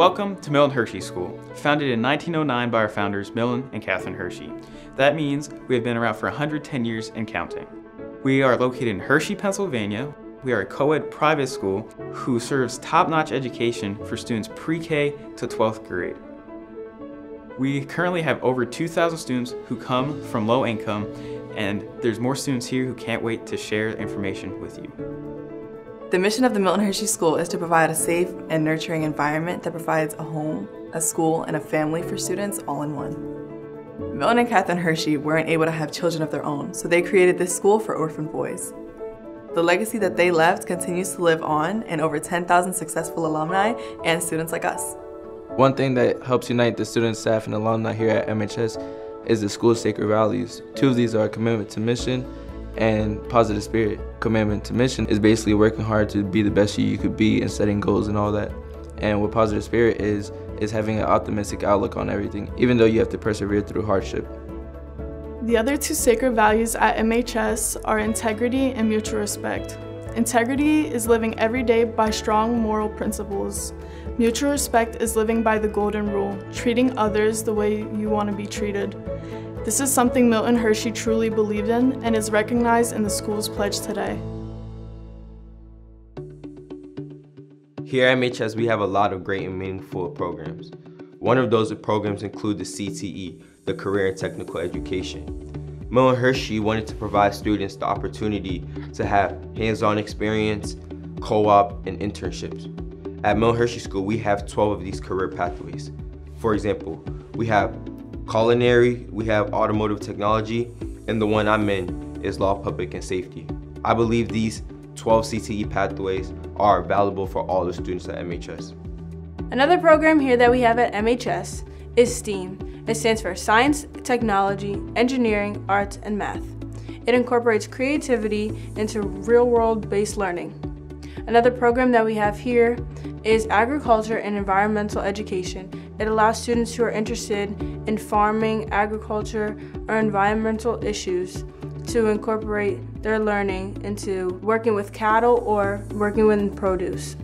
Welcome to Milton Hershey School, founded in 1909 by our founders Millen and Catherine Hershey. That means we have been around for 110 years and counting. We are located in Hershey, Pennsylvania. We are a co-ed private school who serves top-notch education for students pre-K to 12th grade. We currently have over 2,000 students who come from low income and there's more students here who can't wait to share information with you. The mission of the Milton Hershey School is to provide a safe and nurturing environment that provides a home, a school, and a family for students all in one. Milton and Catherine Hershey weren't able to have children of their own, so they created this school for orphan boys. The legacy that they left continues to live on in over 10,000 successful alumni and students like us. One thing that helps unite the students, staff, and alumni here at MHS is the school's sacred values. Two of these are commitment to mission and positive spirit. Commitment to mission is basically working hard to be the best you you could be and setting goals and all that. And what positive spirit is, is having an optimistic outlook on everything, even though you have to persevere through hardship. The other two sacred values at MHS are integrity and mutual respect. Integrity is living every day by strong moral principles. Mutual respect is living by the golden rule, treating others the way you want to be treated. This is something Milton Hershey truly believed in and is recognized in the school's pledge today. Here at MHS, we have a lot of great and meaningful programs. One of those programs include the CTE, the Career and Technical Education. Milton Hershey wanted to provide students the opportunity to have hands-on experience, co-op, and internships. At Milton Hershey School, we have 12 of these career pathways. For example, we have culinary, we have automotive technology, and the one I'm in is law, public, and safety. I believe these 12 CTE pathways are valuable for all the students at MHS. Another program here that we have at MHS is STEAM. It stands for Science, Technology, Engineering, Arts, and Math. It incorporates creativity into real-world based learning. Another program that we have here is Agriculture and Environmental Education. It allows students who are interested in farming, agriculture, or environmental issues to incorporate their learning into working with cattle or working with produce.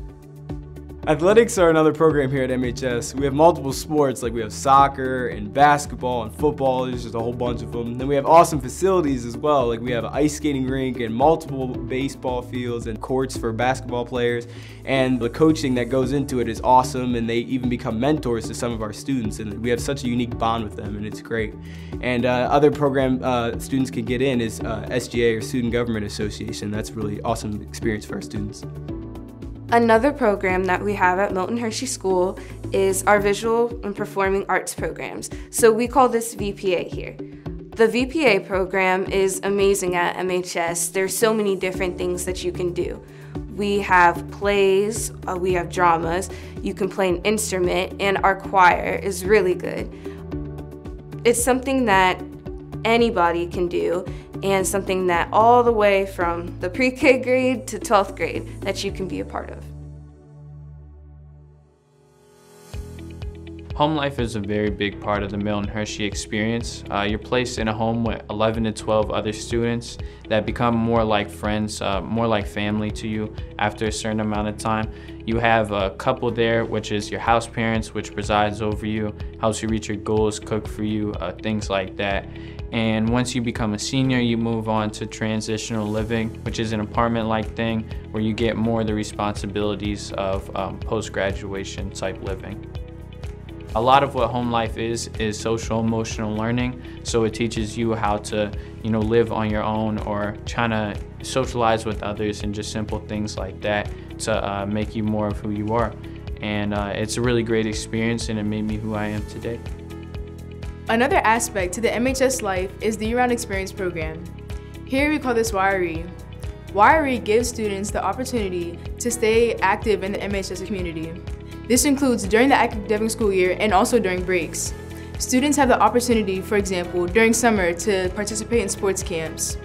Athletics are another program here at MHS. We have multiple sports, like we have soccer and basketball and football, there's just a whole bunch of them. Then we have awesome facilities as well, like we have an ice skating rink and multiple baseball fields and courts for basketball players. And the coaching that goes into it is awesome and they even become mentors to some of our students and we have such a unique bond with them and it's great. And uh, other program uh, students can get in is uh, SGA or Student Government Association. That's really awesome experience for our students. Another program that we have at Milton Hershey School is our visual and performing arts programs. So we call this VPA here. The VPA program is amazing at MHS. There's so many different things that you can do. We have plays, uh, we have dramas, you can play an instrument, and our choir is really good. It's something that anybody can do and something that all the way from the pre-K grade to 12th grade that you can be a part of. Home life is a very big part of the Milton Hershey experience. Uh, you're placed in a home with 11 to 12 other students that become more like friends, uh, more like family to you after a certain amount of time. You have a couple there, which is your house parents, which presides over you, helps you reach your goals, cook for you, uh, things like that. And once you become a senior, you move on to transitional living, which is an apartment-like thing where you get more of the responsibilities of um, post-graduation type living. A lot of what home life is, is social emotional learning. So it teaches you how to, you know, live on your own or trying to socialize with others and just simple things like that to uh, make you more of who you are. And uh, it's a really great experience and it made me who I am today. Another aspect to the MHS life is the year-round experience program. Here we call this YRE. YRE gives students the opportunity to stay active in the MHS community. This includes during the academic school year and also during breaks. Students have the opportunity, for example, during summer to participate in sports camps.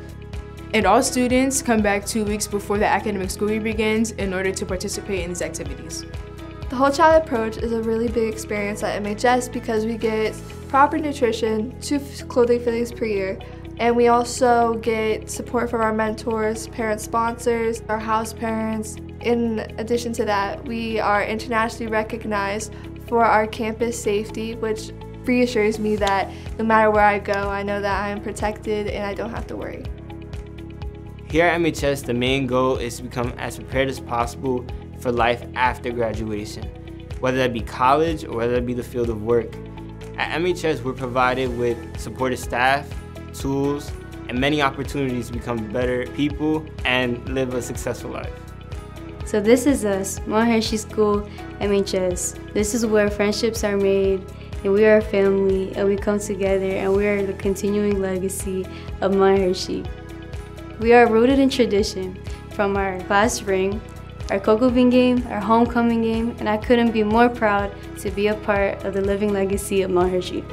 And all students come back two weeks before the academic school year begins in order to participate in these activities. The Whole Child approach is a really big experience at MHS because we get proper nutrition, two clothing fittings per year, and we also get support from our mentors, parent sponsors, our house parents. In addition to that, we are internationally recognized for our campus safety, which reassures me that no matter where I go, I know that I am protected and I don't have to worry. Here at MHS, the main goal is to become as prepared as possible for life after graduation, whether that be college or whether that be the field of work. At MHS, we're provided with supportive staff, tools, and many opportunities to become better people and live a successful life. So this is us, Milton Hershey School, MHS. This is where friendships are made and we are a family and we come together and we are the continuing legacy of Milton Hershey. We are rooted in tradition from our class ring, our cocoa bean game, our homecoming game, and I couldn't be more proud to be a part of the living legacy of Mount Hershey.